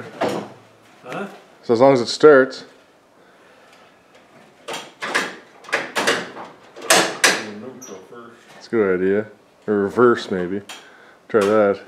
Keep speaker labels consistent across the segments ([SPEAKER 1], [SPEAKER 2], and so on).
[SPEAKER 1] Huh?
[SPEAKER 2] So as long as it starts. It's a good idea. Or reverse maybe. Try that.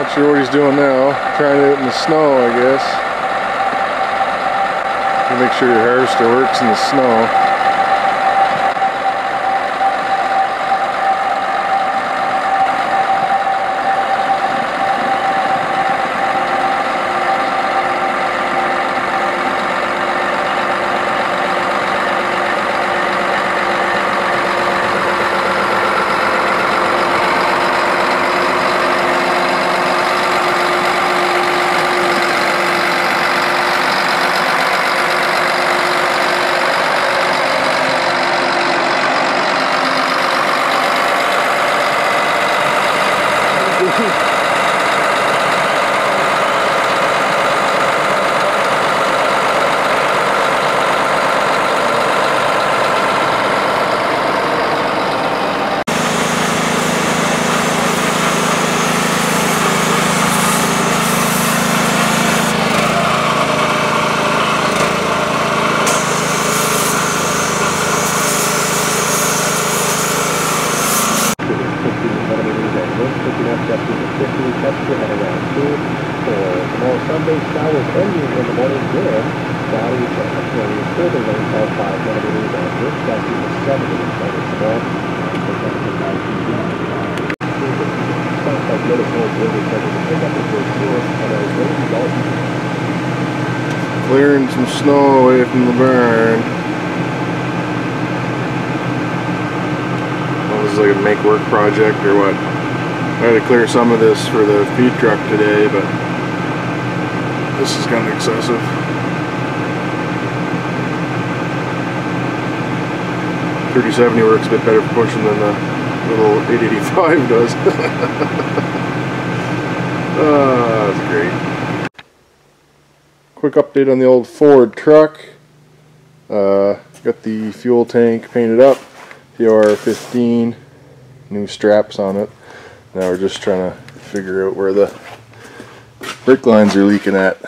[SPEAKER 2] Not sure what he's doing now. Trying it in the snow, I guess. Make sure your harvester works in the snow. for 5 millimeters this is 70 millimeters long. Clearing some snow away from the burn. Well, this is like a make work project or what? I had to clear some of this for the feed truck today, but this is kind of excessive. Thirty seventy works a bit better pushing than the little eight eighty five does. Ah, that's great. Quick update on the old Ford truck. Uh, got the fuel tank painted up, POR 15, new straps on it. Now we're just trying to figure out where the brake lines are leaking at.